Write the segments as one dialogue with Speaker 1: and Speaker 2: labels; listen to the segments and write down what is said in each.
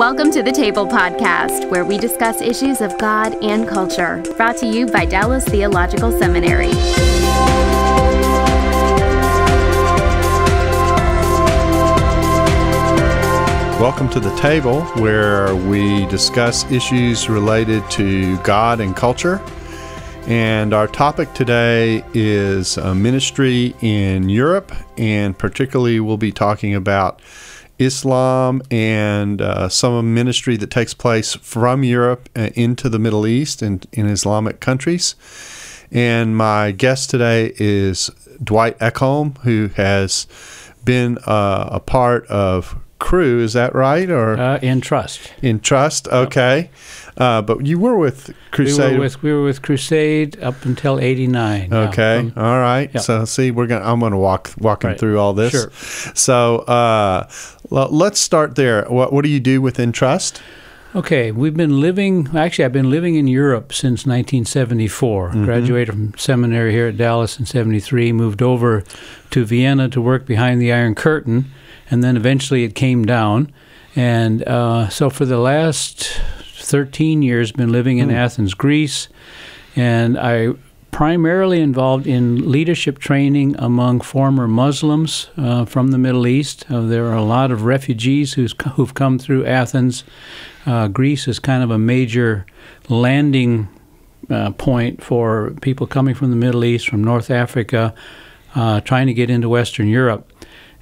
Speaker 1: Welcome to the Table Podcast, where we discuss issues of God and culture. Brought to you by Dallas Theological Seminary.
Speaker 2: Welcome to the table where we discuss issues related to God and culture. And our topic today is ministry in Europe, and particularly we'll be talking about Islam and uh, some ministry that takes place from Europe uh, into the Middle East and in Islamic countries. And my guest today is Dwight Ekholm, who has been uh, a part of Cru. Is that right? Or
Speaker 3: uh, Entrust?
Speaker 2: In Trust. Okay. Uh, but you were with Crusade.
Speaker 3: We were with we were with Crusade up until '89.
Speaker 2: Okay, all right. So see, we're gonna I'm gonna walk walking right. through all this.
Speaker 3: Sure.
Speaker 2: So uh, let's start there. What what do you do with Entrust?
Speaker 3: Okay, we've been living. Actually, I've been living in Europe since 1974. Mm-hmm. Graduated from seminary here at Dallas in '73. Moved over to Vienna to work behind the Iron Curtain, and then eventually it came down. And uh, so for the last 13 years, been living in mm. Athens, Greece, and I primarily involved in leadership training among former Muslims uh, from the Middle East. Uh, there are a lot of refugees who's, who've come through Athens. Uh, Greece is kind of a major landing uh, point for people coming from the Middle East, from North Africa, uh, trying to get into Western Europe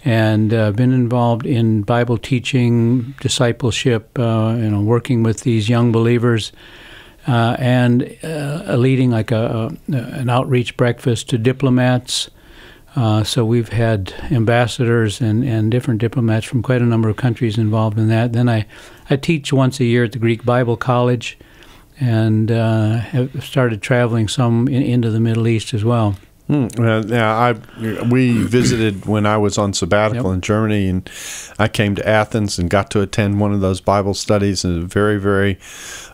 Speaker 3: and uh, been involved in Bible teaching, discipleship, uh, you know, working with these young believers, uh, and uh, leading like a, a, an outreach breakfast to diplomats. Uh, so we've had ambassadors and, and different diplomats from quite a number of countries involved in that. Then I, I teach once a year at the Greek Bible College, and uh, have started traveling some in, into the Middle East as well.
Speaker 2: Uh, yeah, I we visited when I was on sabbatical yep. in Germany, and I came to Athens and got to attend one of those Bible studies. And a very, very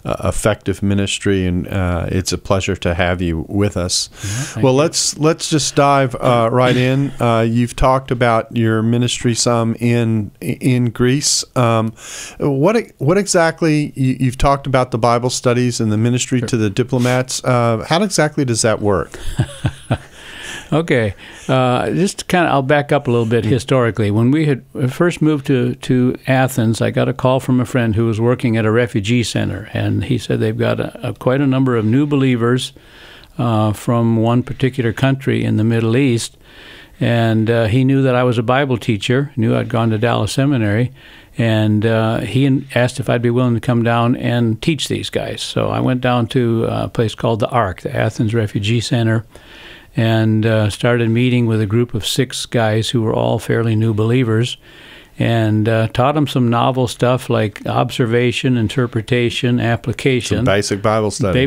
Speaker 2: uh, effective ministry, and uh, it's a pleasure to have you with us. Yeah, well, you. let's let's just dive uh, right in. Uh, you've talked about your ministry some in in Greece. Um, what what exactly you, have talked about the Bible studies and the ministry sure. to the diplomats? Uh, how exactly does that work?
Speaker 3: Okay, uh, just kind of, I'll back up a little bit historically. When we had first moved to, to Athens, I got a call from a friend who was working at a refugee center, and he said they've got a, a, quite a number of new believers uh, from one particular country in the Middle East. And uh, he knew that I was a Bible teacher, knew I'd gone to Dallas Seminary, and uh, he asked if I'd be willing to come down and teach these guys. So I went down to a place called the Ark, the Athens Refugee Center and uh, started meeting with a group of six guys who were all fairly new believers and uh, taught them some novel stuff like observation, interpretation, application.
Speaker 2: Some basic Bible study.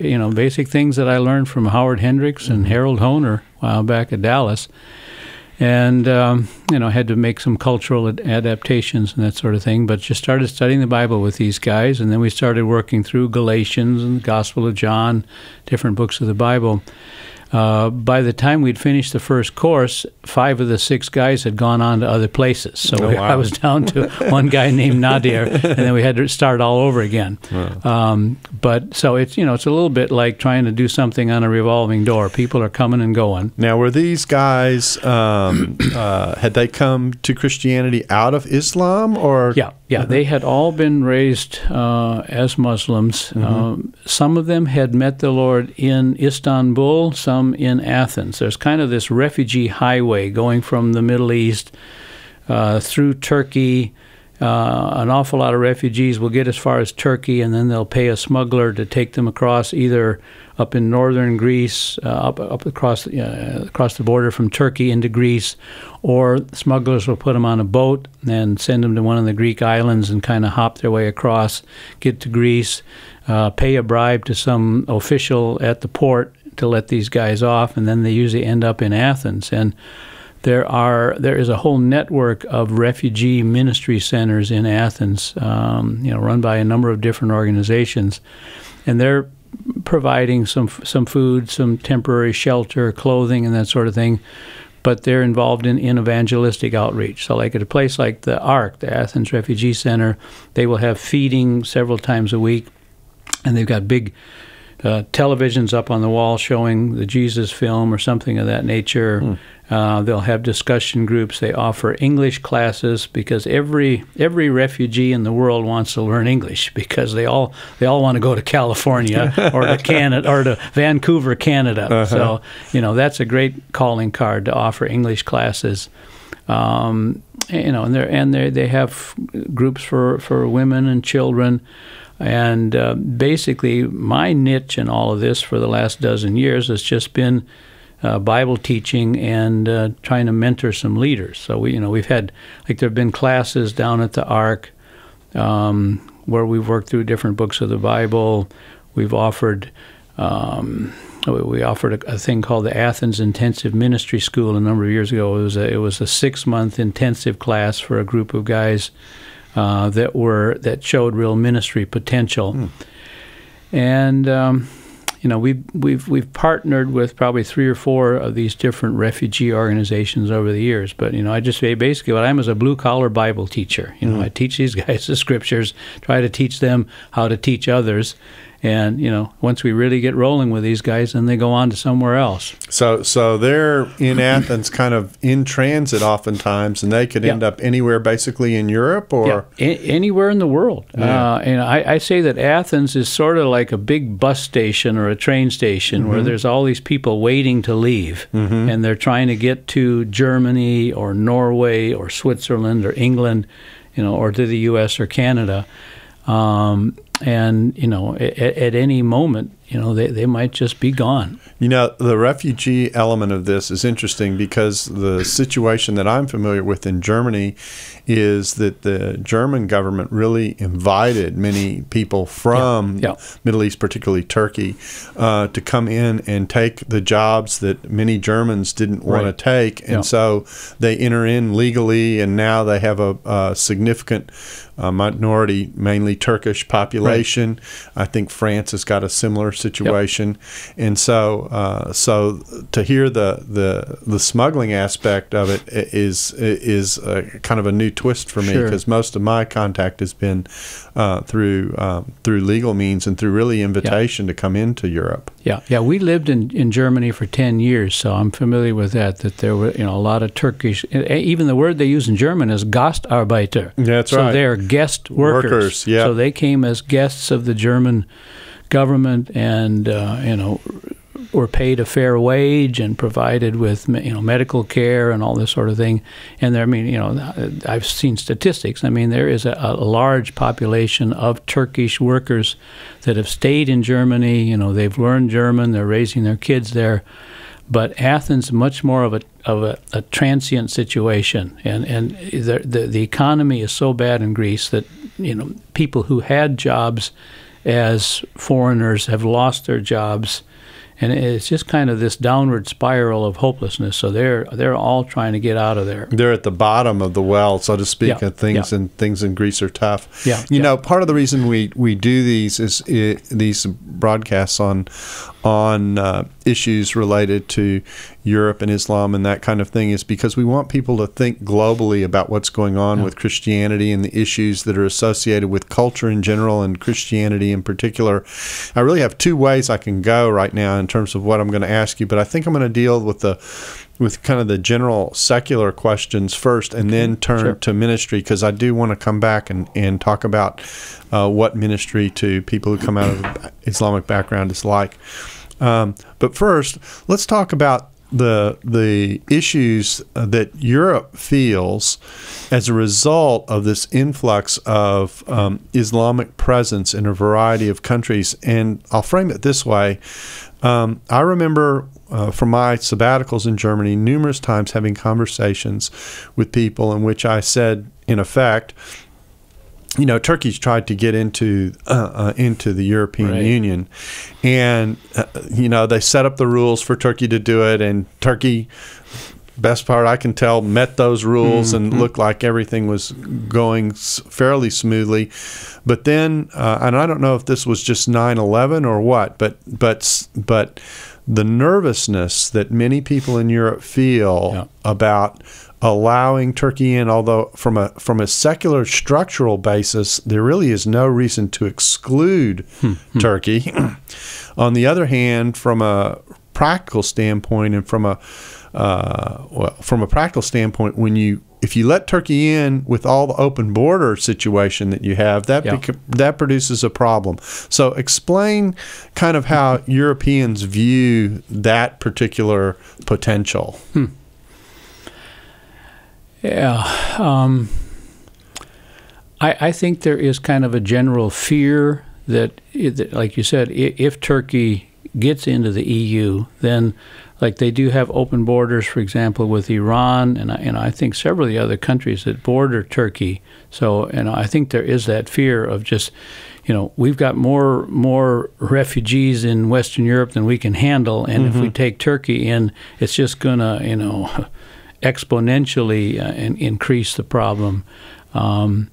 Speaker 3: you know, basic things that I learned from Howard Hendricks and mm-hmm. Harold Hoehner while back at Dallas. And, um, you know, had to make some cultural ad- adaptations and that sort of thing, but just started studying the Bible with these guys. And then we started working through Galatians and the Gospel of John, different books of the Bible. Uh, by the time we'd finished the first course, five of the six guys had gone on to other places. So oh, wow. I was down to one guy named Nadir, and then we had to start all over again. Wow. Um, but so it's you know it's a little bit like trying to do something on a revolving door. People are coming and going.
Speaker 2: Now, were these guys um, uh, had they come to Christianity out of Islam or?
Speaker 3: Yeah, yeah, they had all been raised uh, as Muslims. Mm-hmm. Um, some of them had met the Lord in Istanbul, some in Athens. There's kind of this refugee highway going from the Middle East uh, through Turkey. Uh, an awful lot of refugees will get as far as Turkey, and then they'll pay a smuggler to take them across either up in northern Greece, uh, up up across uh, across the border from Turkey into Greece, or smugglers will put them on a boat and send them to one of the Greek islands and kind of hop their way across, get to Greece, uh, pay a bribe to some official at the port to let these guys off, and then they usually end up in Athens and. There are there is a whole network of refugee ministry centers in Athens, um, you know, run by a number of different organizations, and they're providing some some food, some temporary shelter, clothing, and that sort of thing. but they're involved in, in evangelistic outreach. So, like at a place like the ARC, the Athens Refugee Center, they will have feeding several times a week, and they've got big uh, televisions up on the wall showing the Jesus film or something of that nature. Hmm. Uh, they'll have discussion groups. They offer English classes because every every refugee in the world wants to learn English because they all they all want to go to California or to Canada or to Vancouver, Canada. Uh-huh. So you know that's a great calling card to offer English classes. Um, you know, and they and they they have groups for for women and children. And uh, basically, my niche in all of this for the last dozen years has just been uh, Bible teaching and uh, trying to mentor some leaders. So we, you know, we've had like there have been classes down at the Ark um, where we've worked through different books of the Bible. We've offered. Um, we offered a, thing called the Athens Intensive Ministry School a number of years ago. It was a, it was a six month intensive class for a group of guys uh, that were that showed real ministry potential, mm. and um, you know, we've we've we've partnered with probably three or four of these different refugee organizations over the years. But you know, I just say basically what I'm is a blue collar Bible teacher. You know, mm-hmm. I teach these guys the scriptures, try to teach them how to teach others, and you know once we really get rolling with these guys then they go on to somewhere else
Speaker 2: so so they're in athens kind of in transit oftentimes and they could yeah. end up anywhere basically in europe or
Speaker 3: yeah. anywhere in the world yeah. uh, and I, I, say that athens is sort of like a big bus station or a train station mm-hmm. where there's all these people waiting to leave mm-hmm. and they're trying to get to germany or norway or switzerland or england you know or to the us or canada um, and you know at, at, any moment you know they, they might just be gone
Speaker 2: you know the refugee element of this is interesting because the situation that i'm familiar with in germany is that the german government really invited many people from yeah, yeah. middle east particularly turkey uh, to come in and take the jobs that many germans didn't right. want to take and yeah. so they enter in legally and now they have a, a significant uh, minority mainly turkish population population. Right. I think France has got a similar situation, yep. and so uh, so to hear the, the the smuggling aspect of it is is a, kind of a new twist for me because sure. most of my contact has been uh, through um, through legal means and through really invitation to come into Europe.
Speaker 3: Yeah, yeah. We lived in, in Germany for ten years, so I'm familiar with that. That there were you know a lot of Turkish. Even the word they use in German is Gastarbeiter.
Speaker 2: That's
Speaker 3: so
Speaker 2: right.
Speaker 3: So they're guest workers.
Speaker 2: Workers, yeah.
Speaker 3: So they came as guests of the German government, and uh, you know were paid a fair wage and provided with you know medical care and all this sort of thing. And there, I mean, you know, I've seen statistics. I mean, there is a, a, large population of Turkish workers that have stayed in Germany. You know, they've learned German. They're raising their kids there. But Athens much more of a of a, a transient situation, and and the, the the economy is so bad in Greece that you know people who had jobs as foreigners have lost their jobs and it's just kind of this downward spiral of hopelessness. So they're they're all trying to get out of there.
Speaker 2: They're at the bottom of the well, so to speak, yeah. and things yeah. and things in Greece are tough.
Speaker 3: Yeah,
Speaker 2: you yeah. know, part of the reason we we do these is it, these broadcasts on on uh, issues related to Europe and Islam and that kind of thing is because we want people to think globally about what's going on yeah. with Christianity and the issues that are associated with culture in general and Christianity in particular. I really have two ways I can go right now in terms of what I'm going to ask you, but I think I'm going to deal with the with kind of the general secular questions first and then turn sure. to ministry because I do want to come back and, and talk about uh, what ministry to people who come out of Islamic background is like. Um, but first, let's talk about the the issues that Europe feels as a result of this influx of um, Islamic presence in a variety of countries. And I'll frame it this way: um, I remember uh, from my sabbaticals in Germany numerous times having conversations with people in which I said, in effect, you know, Turkey's tried to get into uh, uh, into the European right. Union, and uh, you know they set up the rules for Turkey to do it, and Turkey best part I can tell, met those rules mm-hmm. and looked like everything was going fairly smoothly. But then, uh, and I don't know if this was just 9/11 or what, but but but the nervousness that many people in Europe feel yeah. about allowing Turkey in, although from a from a secular structural basis, there really is no reason to exclude hmm. hmm. Turkey. On the other hand, from a practical standpoint and from a uh, well, from a practical standpoint, when you if you let Turkey in with all the open border situation that you have, that yeah. that produces a problem. So explain kind of how Europeans view that particular potential. Hmm.
Speaker 3: Yeah. Um, I, I think there is kind of a general fear that, that, like you said, if Turkey gets into the EU, then like they do have open borders, for example, with Iran and and I think several of the other countries that border Turkey. So and I think there is that fear of just, you know, we've got more more refugees in Western Europe than we can handle, and mm-hmm. if we mm-hmm. take Turkey in, it's just gonna you know exponentially uh, in, increase the problem. Um,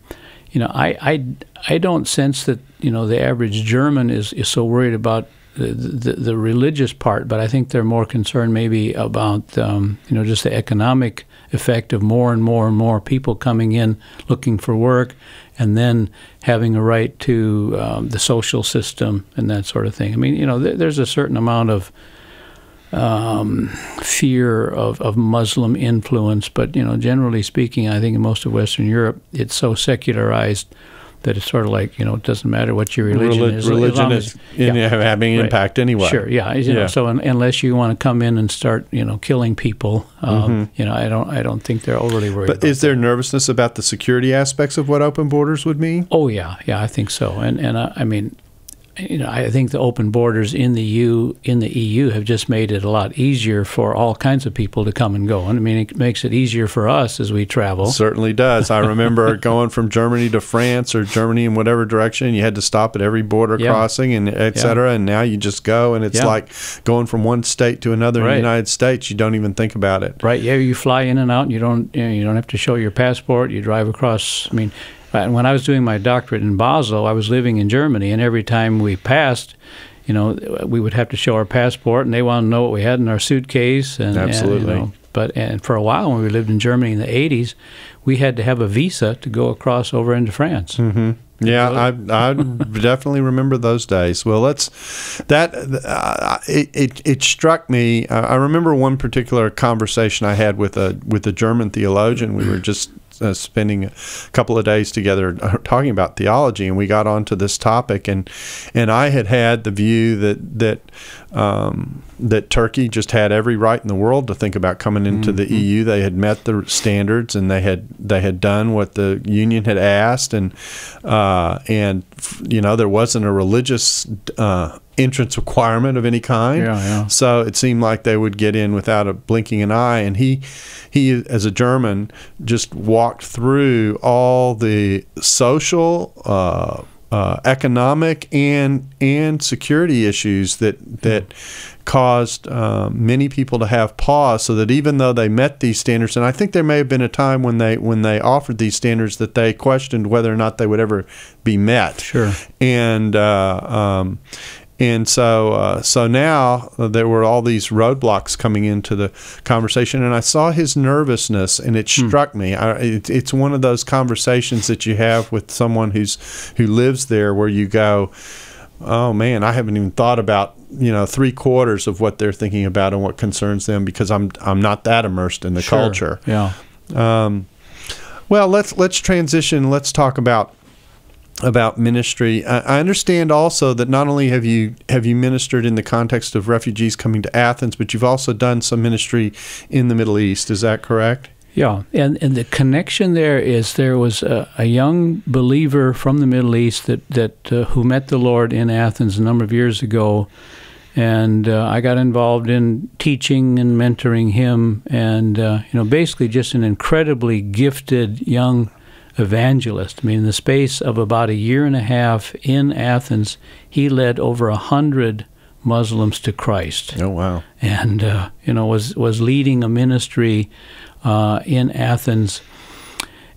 Speaker 3: you know, I, I I don't sense that you know the average German is, is so worried about the, the, religious part, but I think they're more concerned maybe about um, you know just the economic effect of more and more and more people coming in looking for work, and then having a right to um, the social system and that sort of thing. I mean, you know, th- there's a certain amount of um, fear of, of Muslim influence, but you know, generally speaking, I think in most of Western Europe, it's so secularized that it's sort of like you know it doesn't matter what your religion
Speaker 2: Reli-
Speaker 3: is.
Speaker 2: Religion is yeah. having right. impact anyway.
Speaker 3: Sure, yeah. You yeah. Know, so un- unless you want to come in and start you know killing people, um, mm-hmm. you know I don't I don't think they're overly worried.
Speaker 2: But is there nervousness about the security aspects of what open borders would mean?
Speaker 3: Oh yeah, yeah, I think so. And and I mean you know, I think the open borders in the EU in the EU have just made it a lot easier for all kinds of people to come and go. And I mean, it makes it easier for us as we travel.
Speaker 2: Certainly does. I remember going from Germany to France or Germany in whatever direction. You had to stop at every border yeah. crossing and et cetera. Yeah. And now you just go, and it's yeah. like going from one state to another right. in the United States. You don't even think about it.
Speaker 3: Right. Yeah. You fly in and out. And you don't. You, know, you don't have to show your passport. You drive across. I mean, and when I was doing my doctorate in Basel, I was living in Germany, and every time we passed, you know, we would have to show our passport, and they wanted to know what we had in our suitcase. And,
Speaker 2: Absolutely.
Speaker 3: And, you know, but and for a while, when we lived in Germany in the '80s, we had to have a visa to go across over into France.
Speaker 2: Mm-hmm. Yeah, I I definitely remember those days. Well, let's that uh, it, it, it struck me. I remember one particular conversation I had with a with a German theologian. We were just uh, spending a couple of days together uh, talking about theology, and we got onto this topic, and and I had had the view that that um, that Turkey just had every right in the world to think about coming into mm-hmm. the EU. They had met the standards, and they had they had done what the union had asked, and uh, and you know there wasn't a religious uh, entrance requirement of any kind.
Speaker 3: Yeah, yeah.
Speaker 2: So it seemed like they would get in without a blinking an eye. And he, he as a German, just walked through all the social, uh, uh, economic, and and security issues that that caused uh, many people to have pause. So that even though they met these standards, and I think there may have been a time when they when they offered these standards that they questioned whether or not they would ever be met.
Speaker 3: Sure.
Speaker 2: And uh, um, and so, uh, so now there were all these roadblocks coming into the conversation, and I saw his nervousness, and it hmm. struck hmm. me. I, it, it's one of those conversations that you have with someone who's who lives there, where you go, "Oh man, I haven't even thought about you know three quarters of what they're thinking about and what concerns them because I'm I'm not that immersed in the
Speaker 3: sure.
Speaker 2: culture."
Speaker 3: Yeah.
Speaker 2: Um, well, let's let's transition. Let's talk about about ministry. I understand also that not only have you have you ministered in the context of refugees coming to Athens, but you've also done some ministry in the Middle East. Is that correct?
Speaker 3: Yeah, and, and the connection there is there was a, a young believer from the Middle East that that uh, who met the Lord in Athens a number of years ago, and uh, I got involved in teaching and mentoring him, and uh, you know basically just an incredibly gifted young evangelist. I mean, in the space of about a year and a half in Athens, he led over a hundred Muslims to Christ.
Speaker 2: Oh wow!
Speaker 3: And uh, you know was was leading a ministry uh, in Athens,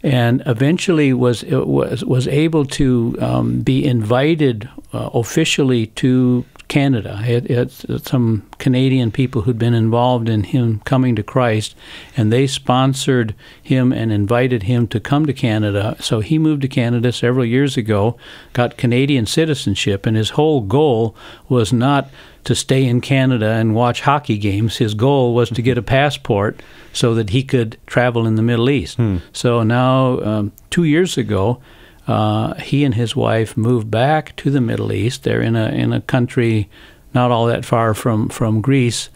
Speaker 3: and eventually was was was able to um, be invited uh, officially to Canada. It, it's some Canadian people who'd been involved in him coming to Christ, and they sponsored him and invited him to come to Canada. So he moved to Canada several years ago, got Canadian citizenship, and his whole goal was not to stay in Canada and watch hockey games. His goal was to get a passport so that he could travel in the Middle East.
Speaker 2: Hmm.
Speaker 3: So now, um, two years ago, uh, he and his wife moved back to the Middle East. They're in a in a country not all that far from from Greece,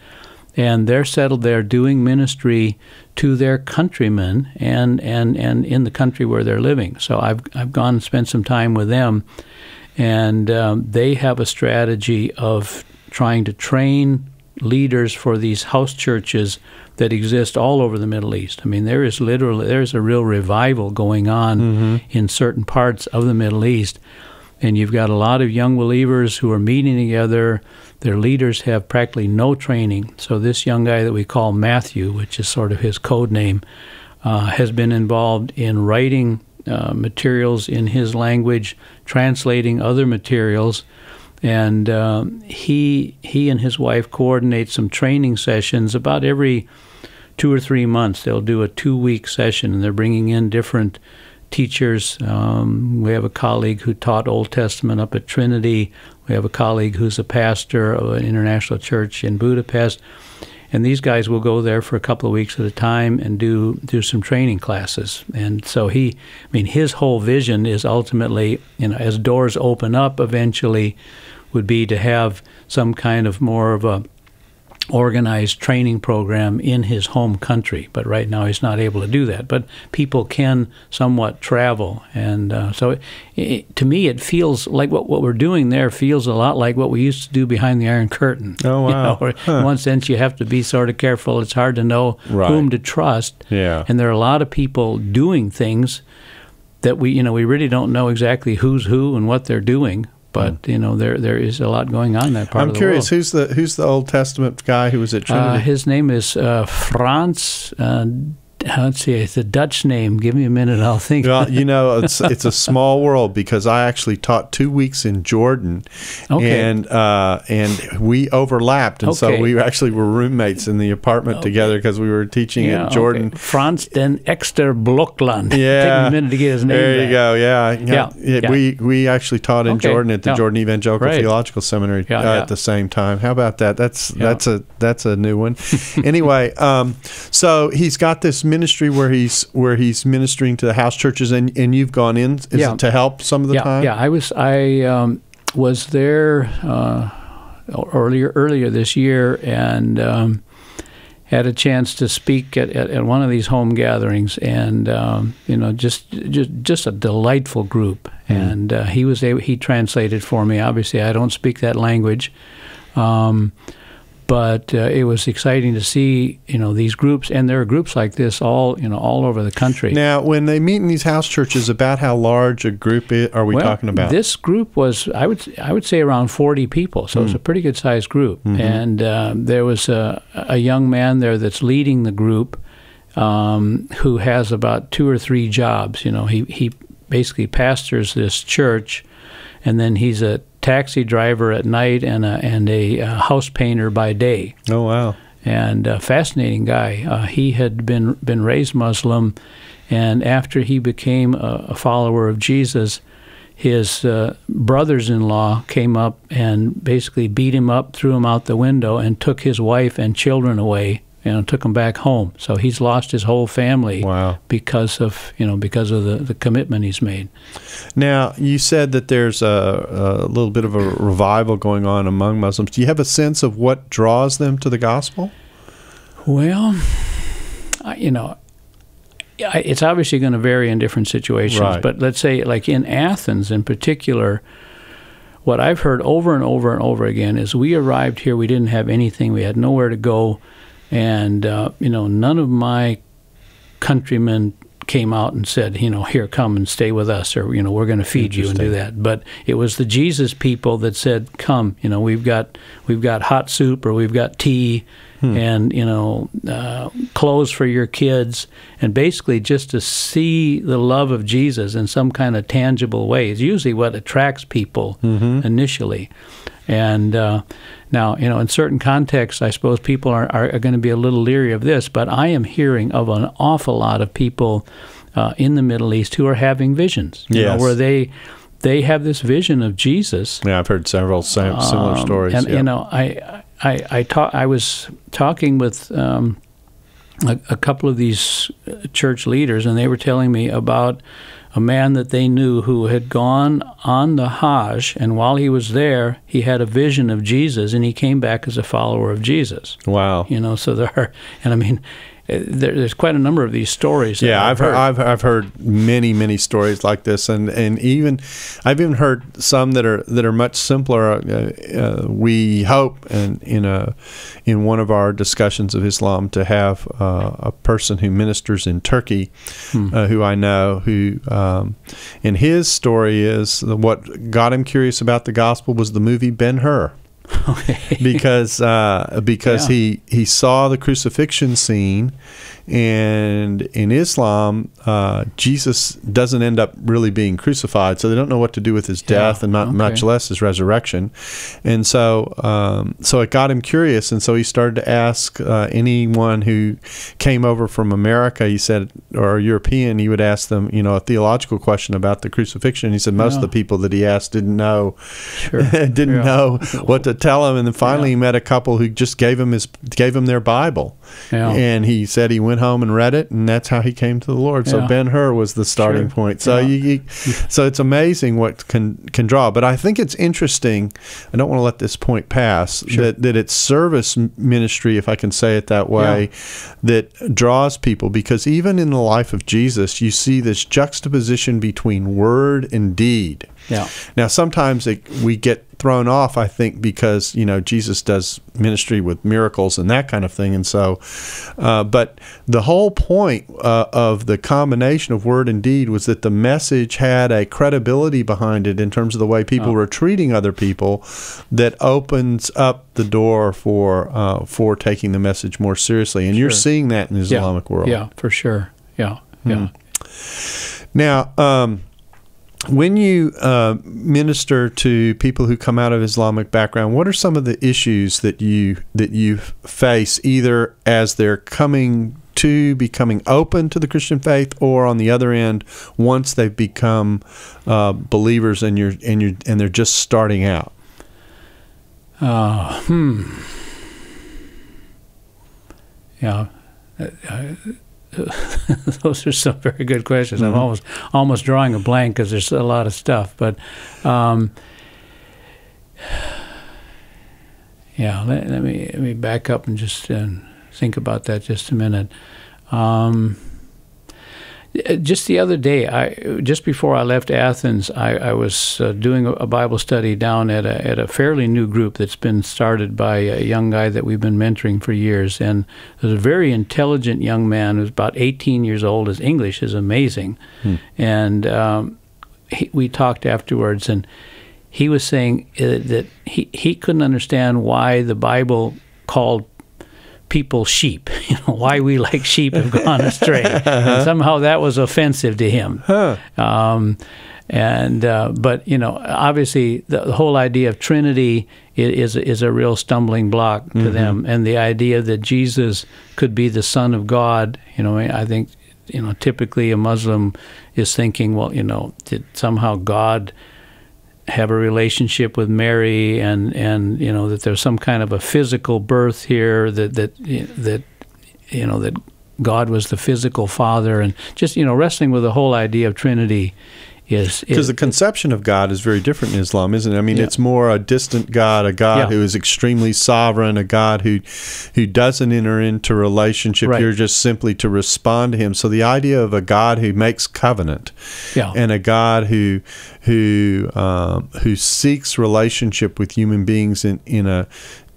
Speaker 3: and they're settled there doing ministry to their countrymen and and and in the country where they're living. So I've I've gone and spent some time with them, and um, they have a strategy of trying to train leaders for these house churches that exist all over the Middle East. I mean, there is literally there's a real revival going on
Speaker 2: Mm-hmm.
Speaker 3: in certain parts of the Middle East, and you've got a lot of young believers who are meeting together. Their leaders have practically no training. So this young guy that we call Matthew, which is sort of his code name, uh, has been involved in writing uh, materials in his language, translating other materials and um, he he and his wife coordinate some training sessions about every two or three months. They'll do a two week session, and they're bringing in different teachers. Um, we have a colleague who taught Old Testament up at Trinity. We have a colleague who's a pastor of an international church in Budapest. And these guys will go there for a couple of weeks at a time and do do some training classes. And so he, I mean, his whole vision is ultimately, you know, as doors open up, eventually, would be to have some kind of more of a organized training program in his home country. But right now he's not able to do that. But people can somewhat travel, and uh, so it, it, to me it feels like what what we're doing there feels a lot like what we used to do behind the Iron Curtain.
Speaker 2: Oh,
Speaker 3: You
Speaker 2: wow.
Speaker 3: know, where In one sense, you have to be sort of careful. It's hard to know
Speaker 2: Right.
Speaker 3: whom to trust.
Speaker 2: Yeah.
Speaker 3: And there are a lot of people doing things that we, you know, we really don't know exactly who's who and what they're doing. But you know, there there is a lot going on in that part.
Speaker 2: I'm
Speaker 3: of the
Speaker 2: curious
Speaker 3: world.
Speaker 2: who's the who's the Old Testament guy who was at Trinity?
Speaker 3: Uh, his name is uh, Frans. Uh, let's see, it's a Dutch name. Give me a minute, I'll think.
Speaker 2: Well, you know, it's it's a small world because I actually taught two weeks in Jordan,
Speaker 3: Okay.
Speaker 2: and uh, and we overlapped, and so we actually were roommates in the apartment together because we were teaching
Speaker 3: yeah,
Speaker 2: in Jordan.
Speaker 3: okay. Frans den Exter Blokland.
Speaker 2: Yeah,
Speaker 3: Take a minute to get his name.
Speaker 2: There you
Speaker 3: back.
Speaker 2: go. Yeah,
Speaker 3: Yeah, yeah.
Speaker 2: We we actually taught in
Speaker 3: Okay,
Speaker 2: Jordan at the
Speaker 3: yeah.
Speaker 2: Jordan Evangelical
Speaker 3: Right.
Speaker 2: Theological Seminary
Speaker 3: Yeah,
Speaker 2: uh,
Speaker 3: yeah.
Speaker 2: at the same time. How about that? That's
Speaker 3: Yeah.
Speaker 2: that's a that's a new one. anyway, um, so he's got this ministry where he's where he's ministering to the house churches, and and you've gone in is
Speaker 3: Yeah.
Speaker 2: it to help some of the
Speaker 3: yeah,
Speaker 2: time.
Speaker 3: Yeah, I was I um, was there uh, earlier earlier this year and um, had a chance to speak at, at, at one of these home gatherings, and um, you know, just just just a delightful group. And uh, he was able, he translated for me. Obviously, I don't speak that language. Um, but uh, it was exciting to see, you know, these groups, and there are groups like this all, you know, all over the country.
Speaker 2: Now, when they meet in these house churches, about how large a group are we
Speaker 3: well,
Speaker 2: talking about?
Speaker 3: This group was, I would, I would say, around forty people. So
Speaker 2: Hmm.
Speaker 3: it's a pretty good sized group.
Speaker 2: Mm-hmm.
Speaker 3: And um, there was a, a young man there that's leading the group, um, who has about two or three jobs. You know, he he basically pastors this church, and then he's a taxi driver at night and a and a uh, house painter by day
Speaker 2: oh wow.
Speaker 3: and a fascinating guy. Uh, he had been been raised Muslim, and after he became a, a follower of Jesus, his uh, brothers-in-law came up and basically beat him up, threw him out the window, and took his wife and children away. You know, took him back home. So he's lost his whole family
Speaker 2: Wow.
Speaker 3: because of you know because of the, the commitment he's made.
Speaker 2: Now, you said that there's a, a little bit of a revival going on among Muslims. Do you have a sense of what draws them to the gospel?
Speaker 3: Well, I, you know, I- it's obviously going to vary in different situations.
Speaker 2: Right.
Speaker 3: But let's say, like in Athens in particular, what I've heard over and over and over again is we arrived here, we didn't have anything, we had nowhere to go, and uh, you know, none of my countrymen came out and said, you know, here, come and stay with us, or you know, we're going to feed you and do that. But it was the Jesus people that said, come, you know, we've got we've got hot soup or we've got tea, hmm. and you know, uh, clothes for your kids, and basically just to see the love of Jesus in some kind of tangible way is usually what attracts people mm-hmm. initially, and. Uh, now, you know, in certain contexts, I suppose people are, are, are going to be a little leery of this, but I am hearing of an awful lot of people uh, in the Middle East who are having visions, you
Speaker 2: yes.
Speaker 3: know, where they they have this vision of Jesus.
Speaker 2: Yeah, I've heard several similar um, stories.
Speaker 3: And you know, I I I, talk, I was talking with um, a, a, couple of these church leaders, and they were telling me about a man that they knew who had gone on the Hajj, and while he was there, he had a vision of Jesus, and he came back as a follower of Jesus.
Speaker 2: Wow.
Speaker 3: You know, so there are, and I mean, there, there's quite a number of these stories.
Speaker 2: Yeah,
Speaker 3: I've,
Speaker 2: heard.
Speaker 3: heard.
Speaker 2: I've, I've heard many many stories like this, and, and even I've even heard some that are that are much simpler. Uh, uh, we hope, and in a in one of our discussions of Islam, to have uh, a person who ministers in Turkey, hmm. Uh, who I know, who um, and his story is what got him curious about the gospel was the movie Ben Hur. Okay. because uh, because yeah. he he saw the crucifixion scene and in Islam, uh, Jesus doesn't end up really being crucified, so they don't know what to do with his death, yeah, and not okay. much less his resurrection. And so, um, so it got him curious, and so he started to ask uh, anyone who came over from America. He said, or European, he would ask them, you know, a theological question about the crucifixion. He said most yeah. of the people that he asked didn't know, sure. didn't know what to tell him. And then finally, he met a couple who just gave him his gave him their Bible, and he said he went home and read it, and that's how he came to the Lord. So Ben Hur was the starting sure. point. So yeah. you, you, so it's amazing what can can draw. But I think it's interesting. I don't want to let this point pass sure. that that it's service ministry, if I can say it that way, yeah. that draws people because even in the life of Jesus, you see this juxtaposition between word and deed.
Speaker 3: Yeah.
Speaker 2: Now sometimes it, we get thrown off, I think, because you know Jesus does ministry with miracles and that kind of thing, and so. Uh, but the whole point uh, of the combination of word and deed was that the message had a credibility behind it in terms of the way people oh. were treating other people, that opens up the door for uh, for taking the message more seriously, and sure. you're seeing that in the Islamic
Speaker 3: yeah.
Speaker 2: world.
Speaker 3: Yeah, for sure. Yeah, yeah.
Speaker 2: Hmm. Now. Um, when you uh, minister to people who come out of Islamic background, what are some of the issues that you that you face either as they're coming to becoming open to the Christian faith, or on the other end, once they've become uh, believers and you're and you and they're just starting out?
Speaker 3: Uh, hmm. Yeah. Those are some very good questions. Mm-hmm. I'm almost almost drawing a blank because there's a lot of stuff. But um, yeah, let, let, me let me back up and just uh, think about that just a minute. Um, just the other day, I just before I left Athens, I, I was uh, doing a, Bible study down at a, at a fairly new group that's been started by a young guy that we've been mentoring for years. And there's a very intelligent young man who's about 18 years old. His English is amazing, hmm. and um, he, we talked afterwards, and he was saying uh, that he he couldn't understand why the Bible called people sheep. You know why we like sheep have gone astray, and somehow that was offensive to him. Huh. Um, and uh, but you know, obviously, the, the, whole idea of Trinity is is a real stumbling block to mm-hmm. them, and the idea that Jesus could be the Son of God. You know, I think you know typically a Muslim is thinking, well, you know, did somehow God have a relationship with Mary, and and you know that there's some kind of a physical birth here that that that you know that God was the physical Father, and just you know wrestling with the whole idea of Trinity is
Speaker 2: Because the conception of God is very different in Islam, isn't it? I mean,
Speaker 3: Yeah.
Speaker 2: it's more a distant God, a God
Speaker 3: Yeah.
Speaker 2: who is extremely sovereign, a God who who doesn't enter into relationship.
Speaker 3: Right.
Speaker 2: You're just simply to respond to Him. So the idea of a God who makes covenant
Speaker 3: yeah
Speaker 2: and a God who who um, who seeks relationship with human beings in in a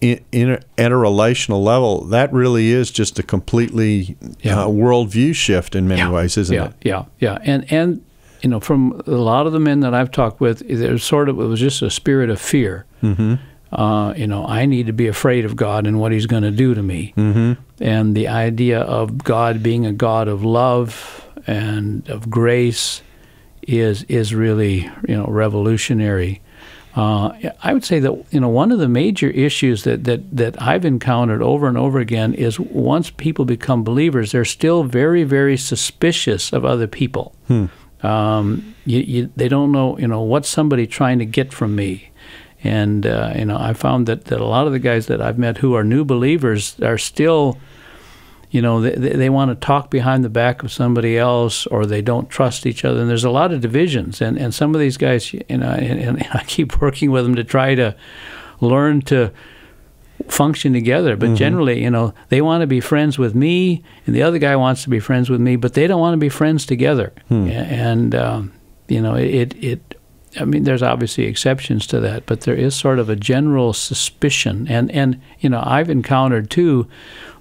Speaker 2: in, in a, at a relational level, that really is just a completely
Speaker 3: Yeah.
Speaker 2: uh, worldview shift in many
Speaker 3: yeah.
Speaker 2: ways, isn't
Speaker 3: yeah,
Speaker 2: it?
Speaker 3: Yeah, yeah, and and you know, from a lot of the men that I've talked with, there's sort of it was just a spirit of fear.
Speaker 2: Mm-hmm.
Speaker 3: Uh, you know, I need to be afraid of God and what He's going to do to me,
Speaker 2: Mm-hmm.
Speaker 3: and the idea of God being a God of love and of grace is is really you know revolutionary. Uh, I would say that you know one of the major issues that, that, that I've encountered over and over again is once people become believers, they're still very very suspicious of other people. Um, you, you, they don't know you know what's somebody trying to get from me, and uh, you know I found that, that a lot of the guys that I've met who are new believers are still you know they, they want to talk behind the back of somebody else or they don't trust each other. And there's a lot of divisions. And and some of these guys you know and, and I keep working with them to try to learn to function together. But generally you know they want to be friends with me and the other guy wants to be friends with me but they don't want to be friends together. A- and um, you know it it I mean, there's obviously exceptions to that, but there is sort of a general suspicion, and and you know, I've encountered too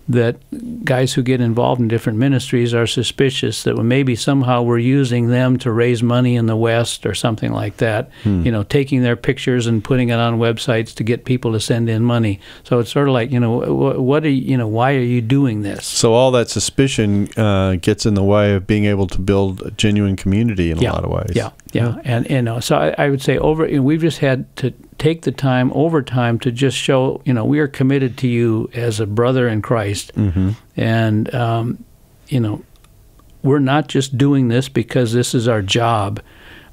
Speaker 3: that guys who get involved in different ministries are suspicious that maybe somehow we're using them to raise money in the West or something like that. You know, taking their pictures and putting it on websites to get people to send in money. So it's sort of like, you know, what, are you, you know, why are you doing this?
Speaker 2: So all that suspicion uh, gets in the way of being able to build a genuine community in a lot of ways.
Speaker 3: Yeah, yeah, and you know, so I, I would say over. You know, we've just had to take the time over time to just show, you know, we are committed to you as a brother in Christ,
Speaker 2: Mm-hmm.
Speaker 3: and um, you know, we're not just doing this because this is our job.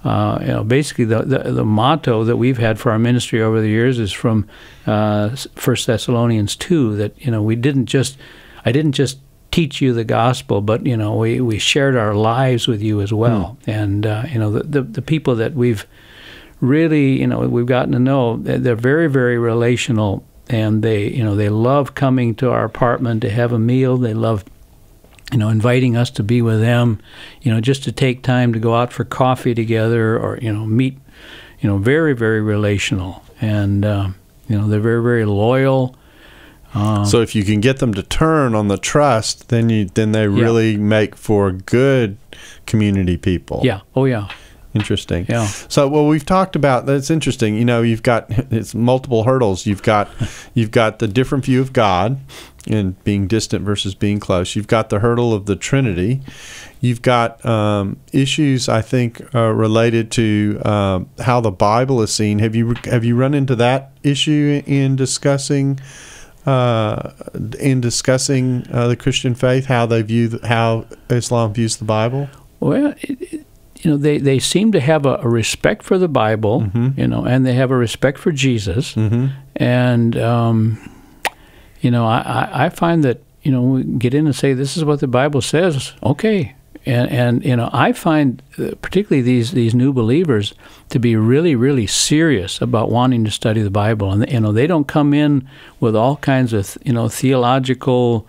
Speaker 3: Uh, you know, basically the, the the motto that we've had for our ministry over the years is from uh, First Thessalonians two that you know we didn't just I didn't just teach you the gospel, but you know we, we shared our lives with you as well, and uh, you know the, the the people that we've really you know we've gotten to know they're they're very very relational and they you know they love coming to our apartment to have a meal. They love you know inviting us to be with them you know just to take time to go out for coffee together or you know meet you know very very relational. And um, you know they're very very loyal. Um,
Speaker 2: So if you can get them to turn on the trust, then you then they really make for good community people.
Speaker 3: yeah. Oh yeah
Speaker 2: Interesting.
Speaker 3: yeah
Speaker 2: So well, we've talked about that's interesting. You know, you've got it's multiple hurdles. You've got you've got the different view of God and being distant versus being close. You've got the hurdle of the Trinity. You've got um, issues I think uh, related to um, how the Bible is seen. Have you have you run into that issue in discussing? Uh, in discussing uh, the Christian faith, how they view the, how Islam views the Bible.
Speaker 3: Well, it, it, you know, they, they seem to have a, a respect for the Bible,
Speaker 2: Mhm.
Speaker 3: you know, and they have a respect for Jesus.
Speaker 2: Mm-hmm.
Speaker 3: And, um, you know, I, I, I find that, you know, we get in and say, this is what the Bible says. Okay. And, and you know, I find uh, particularly these, these new believers to be really, really serious about wanting to study the Bible. And, you know, they don't come in with all kinds of, you know, theological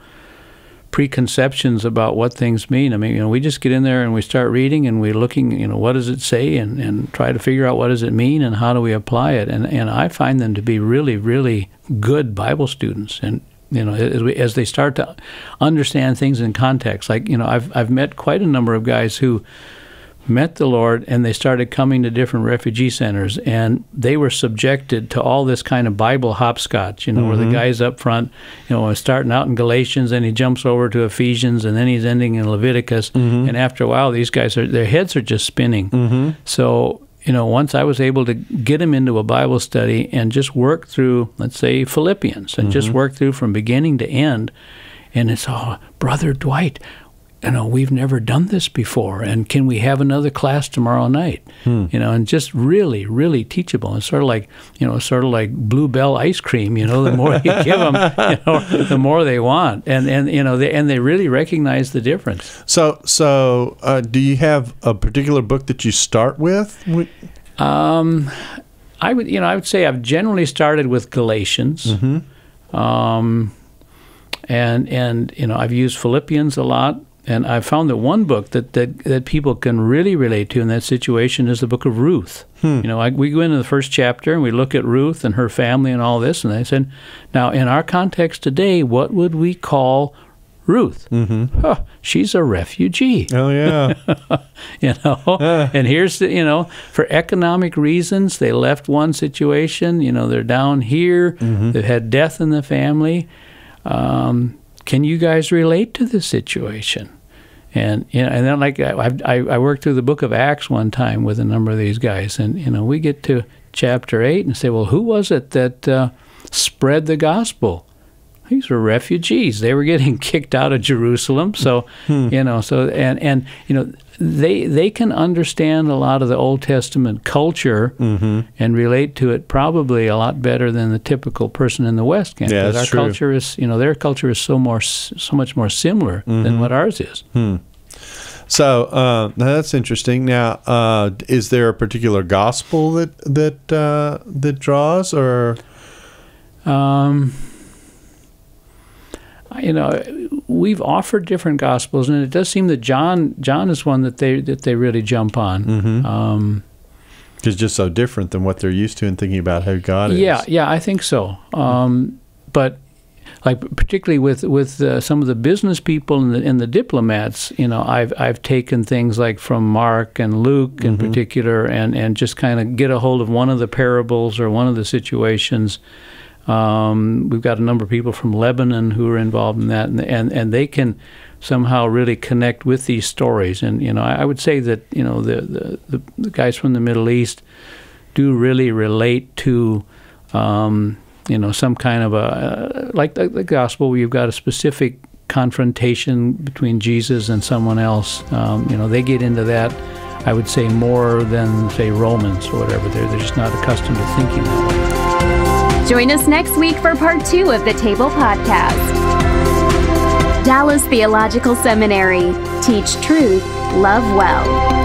Speaker 3: preconceptions about what things mean. I mean, you know, we just get in there and we start reading and we're looking, you know, what does it say and, and try to figure out what does it mean and how do we apply it. And and I find them to be really, really good Bible students. And you know, as, we, as they start to understand things in context, like you know, I've I've met quite a number of guys who met the Lord and they started coming to different refugee centers and they were subjected to all this kind of Bible hopscotch, you know, where the mm-hmm. guy's up front, you know, starting out in Galatians and he jumps over to Ephesians and then he's ending in Leviticus. Mm-hmm. And after a while, these guys are, their heads are just spinning.
Speaker 2: Mm-hmm.
Speaker 3: So, you know, once I was able to get him into a Bible study and just work through, let's say, Philippians and just mm-hmm. work through from beginning to end, and it's, oh, Brother Dwight, you know, we've never done this before, and can we have another class tomorrow night?
Speaker 2: Hmm.
Speaker 3: You know, and just really, really teachable. and sort of like, you know, sort of like Blue Bell ice cream. You know, the more you give them, you know, the more they want, and and you know, they, and they really recognize the difference.
Speaker 2: So, so uh, do you have a particular book that you start with?
Speaker 3: Um, I would, you know, I would say I've generally started with Galatians.
Speaker 2: Mm-hmm.
Speaker 3: Um, and and you know I've used Philippians a lot, and I've found that one book that that, that people can really relate to in that situation is the book of Ruth.
Speaker 2: Hmm.
Speaker 3: You know, I, we go into the first chapter and we look at Ruth and her family and all this, and they said, now in our context today, what would we call Ruth?
Speaker 2: Mm-hmm.
Speaker 3: Huh, she's a refugee.
Speaker 2: Oh yeah.
Speaker 3: you know and here's the you know for economic reasons they left one situation you know they're down here
Speaker 2: Mm-hmm.
Speaker 3: they've had death in the family um, can you guys relate to this situation? And you know and then like I, I worked through the book of acts one time with a number of these guys and you know we get to chapter 8 and say well who was it that uh, spread the gospel these were refugees. They were getting kicked out of Jerusalem. So, you know, so and and you know, they they can understand a lot of the Old Testament culture
Speaker 2: Mm-hmm.
Speaker 3: and relate to it probably a lot better than the typical person in the West can.
Speaker 2: Yeah, that's
Speaker 3: our
Speaker 2: true.
Speaker 3: culture is, you know, their culture is so more so much more similar
Speaker 2: Mm-hmm.
Speaker 3: than what ours is.
Speaker 2: So uh, that's interesting. Now, uh, is there a particular gospel that that uh, that draws, or
Speaker 3: Um, you know, we've offered different gospels, and it does seem that John John is one that they that they really jump on.
Speaker 2: Mhm.
Speaker 3: Um,
Speaker 2: is just so different than what they're used to in thinking about who God is?
Speaker 3: Yeah, yeah, I think so. Um, but like particularly with with uh, some of the business people and the, and the diplomats, you know, I've I've taken things like from Mark and Luke in particular, and and just kind of get a hold of one of the parables or one of the situations. Um, we've got a number of people from Lebanon who are involved in that, and and, and they can somehow really connect with these stories. And you know, I, I would say that you know the, the the guys from the Middle East do really relate to. Um, you know, some kind of a uh, like the, the gospel, where you've got a specific confrontation between Jesus and someone else. Um, you know, they get into that. I would say more than say Romans or whatever. They're they're just not accustomed to thinking that way.
Speaker 1: Join us next week for part two of the Table Podcast. Dallas Theological Seminary. Teach truth, love well.